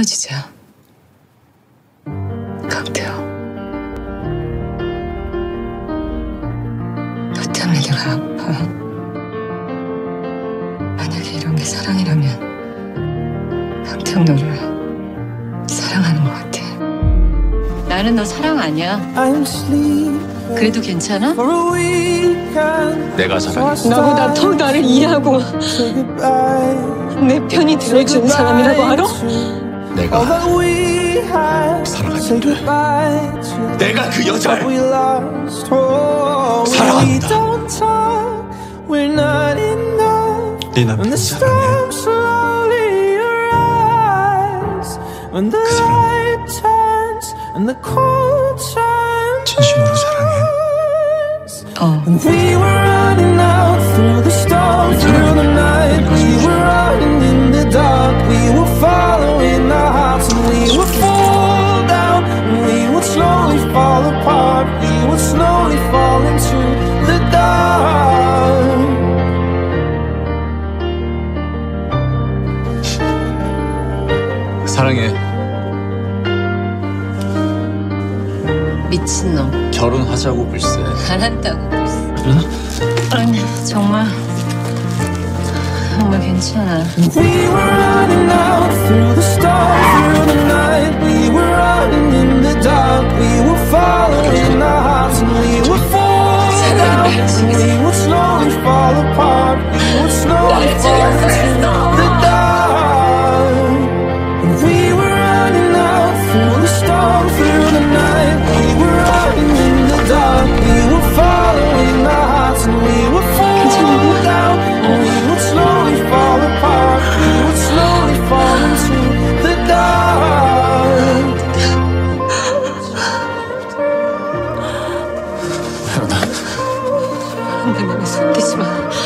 헤어지자. 강태호. 너 때문에 내가 아파. 만약에 이런 게 사랑이라면 강태호 너를 사랑하는 것 같아. 나는 너 사랑 아니야. 그래도 괜찮아? 내가 사랑해. 나보다 더 나를 이해하고. 내 편이 들어준 사람이라고 알아? 내가 All that we had. 사랑하는데. Say goodbye to 내가 그 여자를 we lost. Oh, we 사랑한다. don't talk. We're not enough. 네 When 남편 the 사랑해. storm slowly arrives, when the 사랑. light turns and the cold turns, 진심으로 사랑해. 어. and we were would slowly fall into the dark. 사랑해. 미친놈. 결혼하자고 글쎄. 안 한다고 그랬어. 아니, 정말. 정말 괜찮아. We were running out Hemen Mesut.